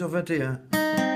1991.